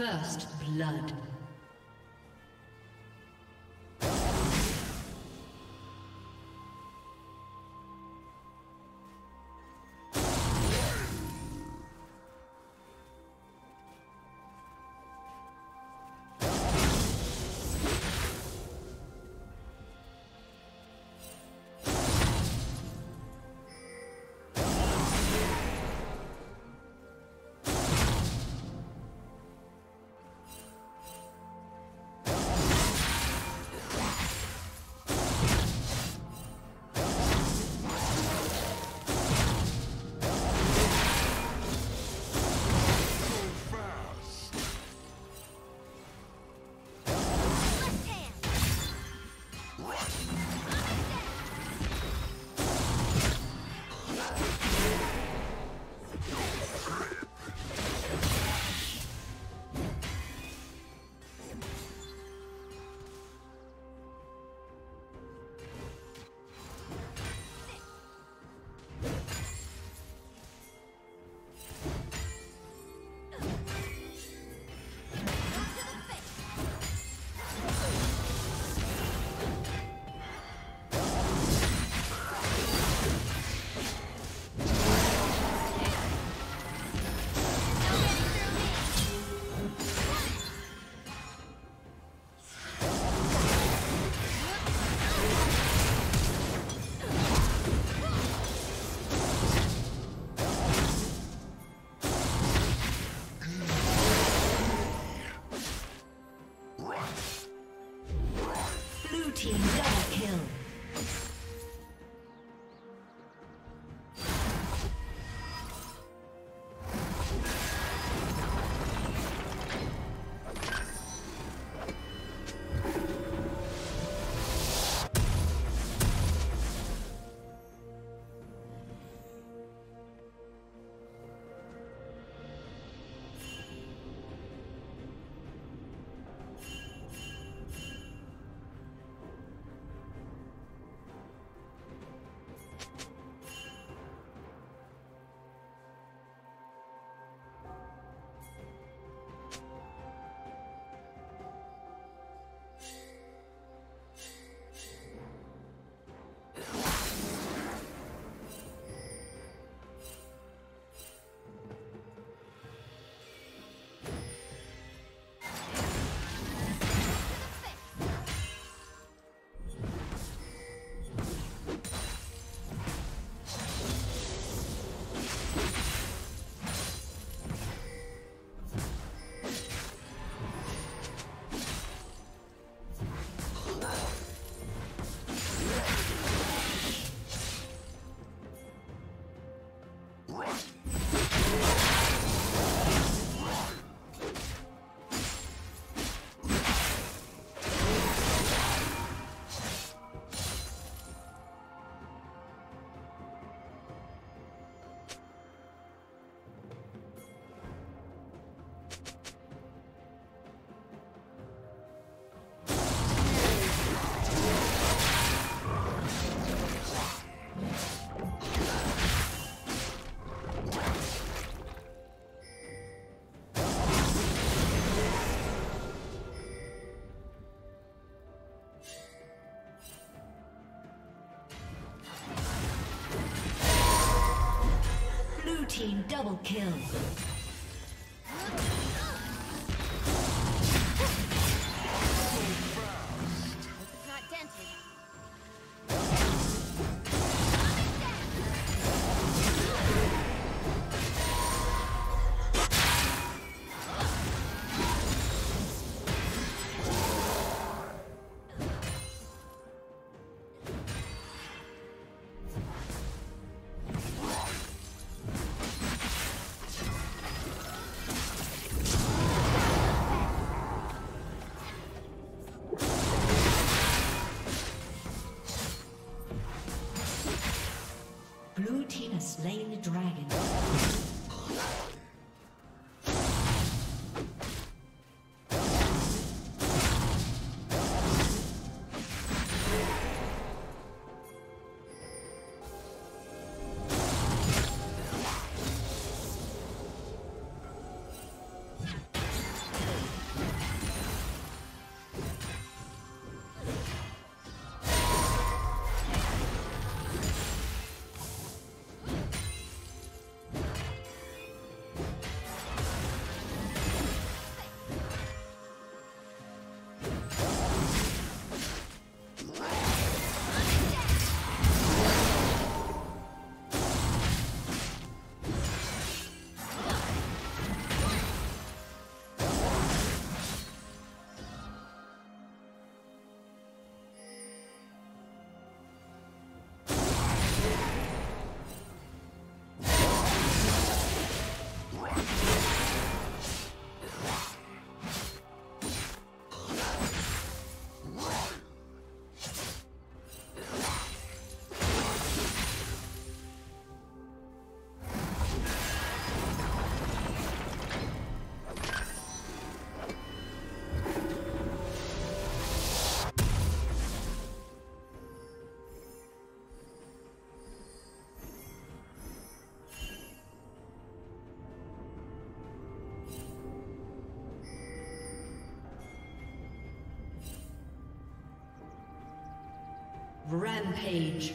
First blood. Double kill. Rampage.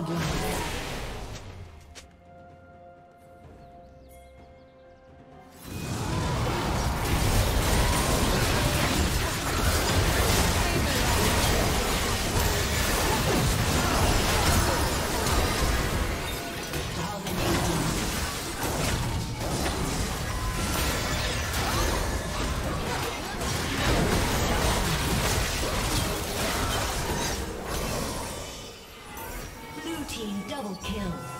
Bloodlines. Godlike.